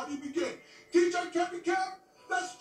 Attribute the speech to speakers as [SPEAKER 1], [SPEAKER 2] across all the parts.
[SPEAKER 1] party begin. DJ Kevin Kev, let's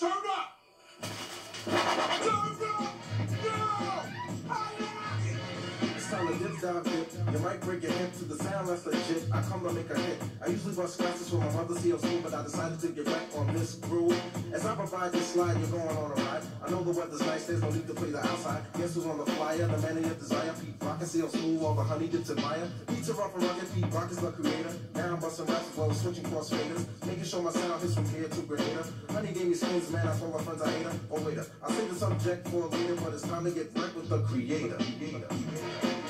[SPEAKER 2] time to dip, dip. You might break your hip to the sound that's legit. I come to make a hit. I usually bust scratches for my mother CLC, but I decided to get back on this groove. As I provide this slide, you're going on a ride. I know the weather's nice, there's no need to play the outside. Guess who's on the flyer? The man of your desire, Pete Rock and CL Smooth, all the honey dips admire. Are rough and rugged, Pete Rock is the creator. Now I'm busting raps as switching cross faders. Making sure my sound hits from here to Grenada. Honey gave me skins, man, I told my friends I hate her. Oh, wait, I'll save the subject for later, but it's time to get right with the creator. creator. Addicted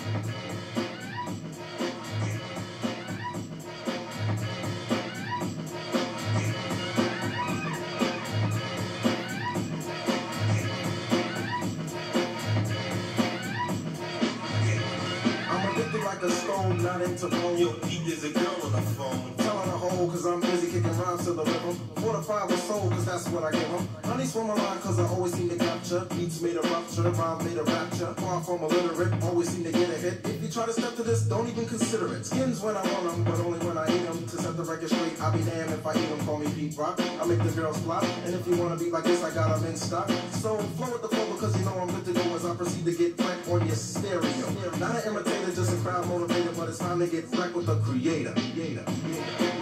[SPEAKER 2] like a stone, not into bone.
[SPEAKER 3] Yo, Pete, there's a girl on the phone.
[SPEAKER 2] Telling cause I'm busy kicking rhymes to the rhythm. Fortify with soul, cause that's what I give them. Honey swim around, cause I always seem to capture. Beats made a rupture, rhyme made a rapture. Far from illiterate, always seem to get a hit. If you try to step to this, don't even consider it. Skins when I want them, but only when I eat them. To set the record straight, I'll be damned if I eat them. Call me Pete Rock. I make the girls flop. And if you wanna be like this, I got them in stock. So flow with the flow, because you know I'm good to go as I proceed to get wrecked on your stereo. Not an imitator, just a crowd motivator, but it's time to get wrecked with the creator. creator. creator.